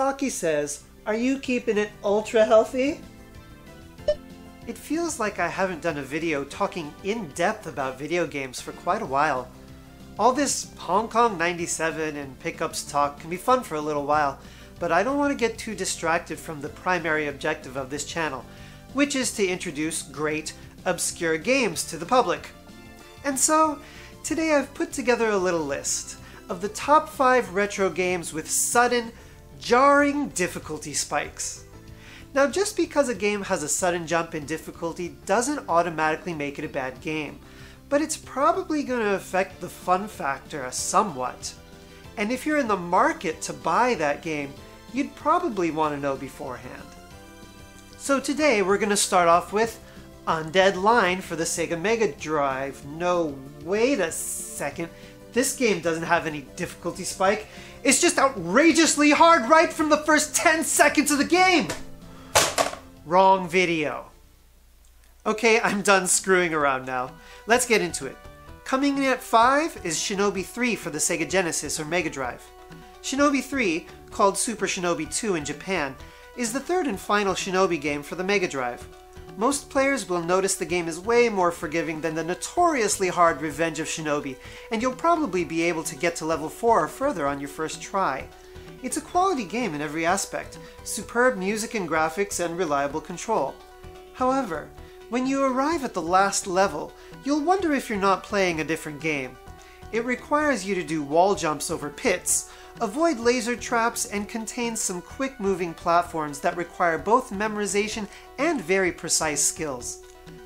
Saki says, Are you keeping it ultra healthy? It feels like I haven't done a video talking in depth about video games for quite a while. All this Hong Kong 97 and pickups talk can be fun for a little while, but I don't want to get too distracted from the primary objective of this channel, which is to introduce great, obscure games to the public. And so, today I've put together a little list of the top 5 retro games with sudden, jarring difficulty spikes. Now, just because a game has a sudden jump in difficulty doesn't automatically make it a bad game, but it's probably going to affect the fun factor somewhat. And if you're in the market to buy that game, you'd probably want to know beforehand. So today we're going to start off with Undead Line for the Sega Mega Drive. No, wait a second. This game doesn't have any difficulty spike. It's just outrageously hard right from the first 10 seconds of the game! Wrong video. Okay, I'm done screwing around now. Let's get into it. Coming in at 5 is Shinobi 3 for the Sega Genesis or Mega Drive. Shinobi 3, called Super Shinobi 2 in Japan, is the third and final Shinobi game for the Mega Drive. Most players will notice the game is way more forgiving than the notoriously hard Revenge of Shinobi, and you'll probably be able to get to level 4 or further on your first try. It's a quality game in every aspect, superb music and graphics and reliable control. However, when you arrive at the last level, you'll wonder if you're not playing a different game. It requires you to do wall jumps over pits, avoid laser traps, and contains some quick moving platforms that require both memorization and very precise skills.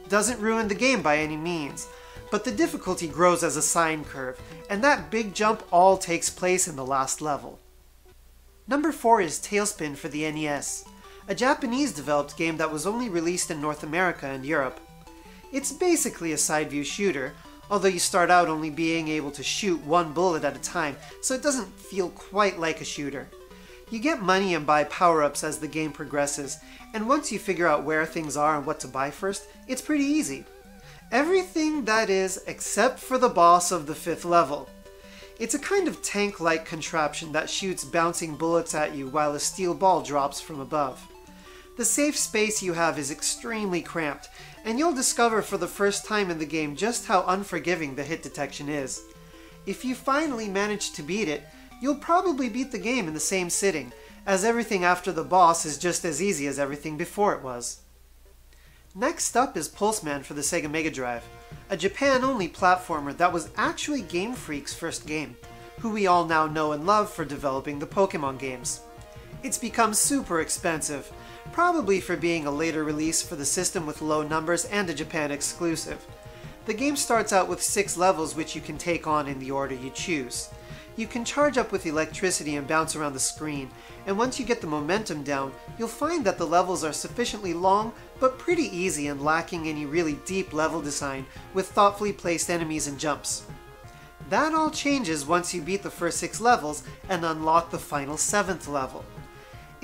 Doesn't ruin the game by any means, but the difficulty grows as a sine curve, and that big jump all takes place in the last level. Number 4 is TaleSpin for the NES, a Japanese developed game that was only released in North America and Europe. It's basically a side view shooter, although you start out only being able to shoot one bullet at a time, so it doesn't feel quite like a shooter. You get money and buy power ups as the game progresses, and once you figure out where things are and what to buy first, it's pretty easy. Everything that is, except for the boss of the fifth level. It's a kind of tank-like contraption that shoots bouncing bullets at you while a steel ball drops from above. The safe space you have is extremely cramped, and you'll discover for the first time in the game just how unforgiving the hit detection is. If you finally manage to beat it, you'll probably beat the game in the same sitting, as everything after the boss is just as easy as everything before it was. Next up is Pulseman for the Sega Mega Drive a Japan-only platformer that was actually Game Freak's first game, who we all now know and love for developing the Pokemon games. It's become super expensive, probably for being a later release for the system with low numbers and a Japan exclusive. The game starts out with 6 levels which you can take on in the order you choose. You can charge up with electricity and bounce around the screen, and once you get the momentum down, you'll find that the levels are sufficiently long, but pretty easy and lacking any really deep level design, with thoughtfully placed enemies and jumps. That all changes once you beat the first six levels and unlock the final seventh level.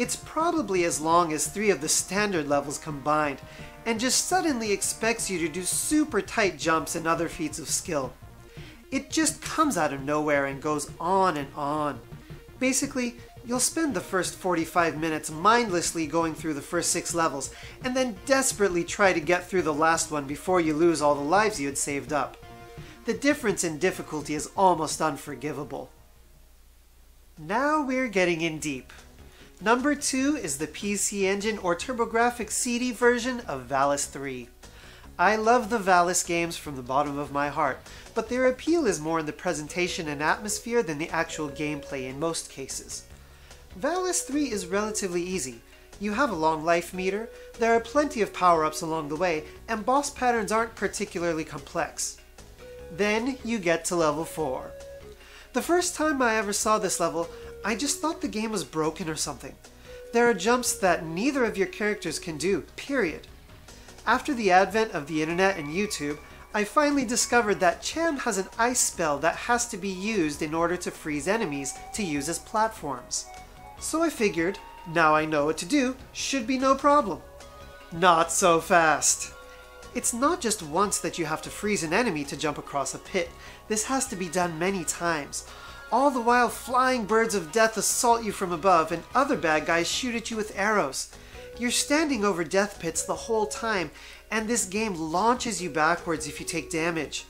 It's probably as long as three of the standard levels combined, and just suddenly expects you to do super tight jumps and other feats of skill. It just comes out of nowhere and goes on and on. Basically, you'll spend the first 45 minutes mindlessly going through the first six levels, and then desperately try to get through the last one before you lose all the lives you had saved up. The difference in difficulty is almost unforgivable. Now we're getting in deep. Number 2 is the PC Engine or TurboGrafx CD version of Valis 3. I love the Valis games from the bottom of my heart, but their appeal is more in the presentation and atmosphere than the actual gameplay in most cases. Valis 3 is relatively easy. You have a long life meter, there are plenty of power-ups along the way, and boss patterns aren't particularly complex. Then you get to level 4. The first time I ever saw this level, I just thought the game was broken or something. There are jumps that neither of your characters can do, period. After the advent of the internet and YouTube, I finally discovered that Cham has an ice spell that has to be used in order to freeze enemies to use as platforms. So I figured, now I know what to do, should be no problem. Not so fast! It's not just once that you have to freeze an enemy to jump across a pit, this has to be done many times. All the while, flying birds of death assault you from above, and other bad guys shoot at you with arrows. You're standing over death pits the whole time, and this game launches you backwards if you take damage.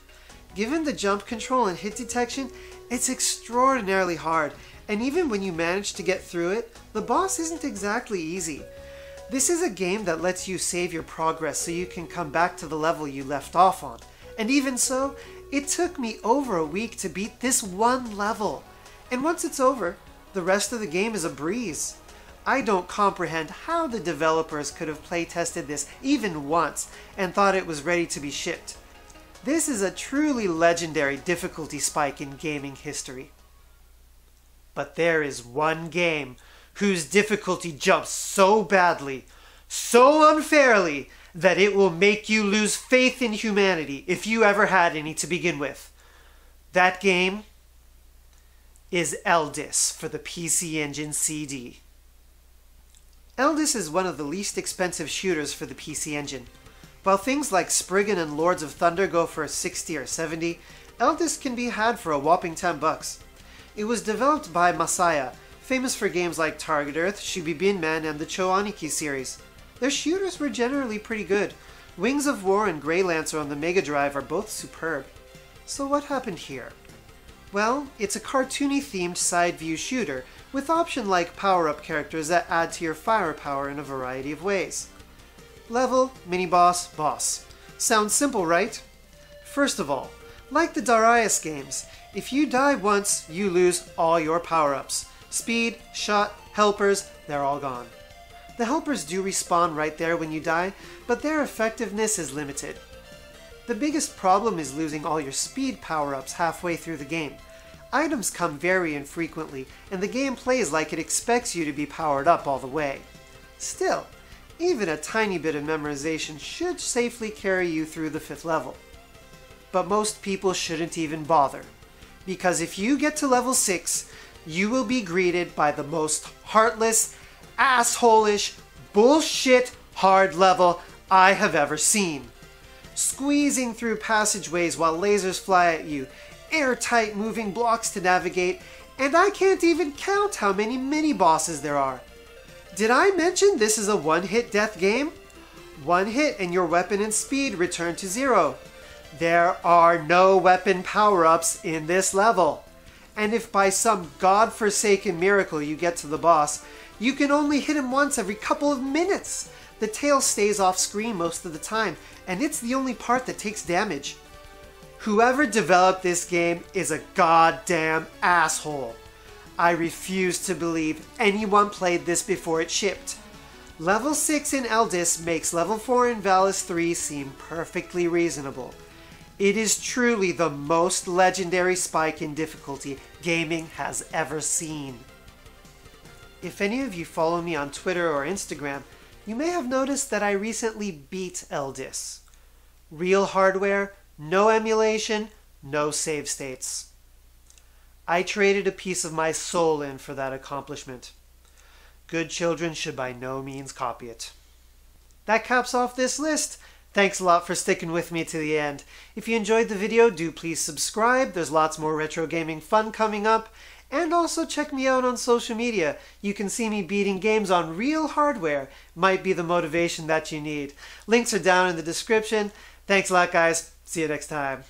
Given the jump control and hit detection, it's extraordinarily hard, and even when you manage to get through it, the boss isn't exactly easy. This is a game that lets you save your progress so you can come back to the level you left off on. And even so, it took me over a week to beat this one level. And once it's over, the rest of the game is a breeze. I don't comprehend how the developers could have playtested this even once and thought it was ready to be shipped. This is a truly legendary difficulty spike in gaming history. But there is one game whose difficulty jumps so badly, so unfairly, that it will make you lose faith in humanity if you ever had any to begin with. That game is Eldis for the PC Engine CD. Eldis is one of the least expensive shooters for the PC Engine. While things like Spriggan and Lords of Thunder go for 60 or 70, Eldis can be had for a whopping 10 bucks. It was developed by Masaya, famous for games like Target Earth, Shubibinman, and the Cho-Aniki series. Their shooters were generally pretty good. Wings of Wor and Grey Lancer on the Mega Drive are both superb. So what happened here? Well, it's a cartoony themed side view shooter with option like power up characters that add to your firepower in a variety of ways. Level, mini boss, boss. Sounds simple, right? First of all, like the Darius games, if you die once, you lose all your power ups. Speed, shot, helpers, they're all gone. The helpers do respawn right there when you die, but their effectiveness is limited. The biggest problem is losing all your speed power-ups halfway through the game. Items come very infrequently, and the game plays like it expects you to be powered up all the way. Still, even a tiny bit of memorization should safely carry you through the fifth level. But most people shouldn't even bother, because if you get to level 6, you will be greeted by the most heartless, assholish, bullshit hard level I have ever seen. Squeezing through passageways while lasers fly at you, airtight moving blocks to navigate, and I can't even count how many mini bosses there are. Did I mention this is a one hit death game? One hit and your weapon and speed return to zero. There are no weapon power ups in this level. And if by some god-forsaken miracle you get to the boss, you can only hit him once every couple of minutes. The tail stays off screen most of the time, and it's the only part that takes damage. Whoever developed this game is a goddamn asshole. I refuse to believe anyone played this before it shipped. Level 6 in Eldis makes level 4 in Valis 3 seem perfectly reasonable. It is truly the most legendary spike in difficulty gaming has ever seen. If any of you follow me on Twitter or Instagram, you may have noticed that I recently beat Eldis. Real hardware, no emulation, no save states. I traded a piece of my soul in for that accomplishment. Good children should by no means copy it. That caps off this list. Thanks a lot for sticking with me to the end. If you enjoyed the video, do please subscribe. There's lots more retro gaming fun coming up. And also check me out on social media. You can see me beating games on real hardware. Might be the motivation that you need. Links are down in the description. Thanks a lot, guys. See you next time.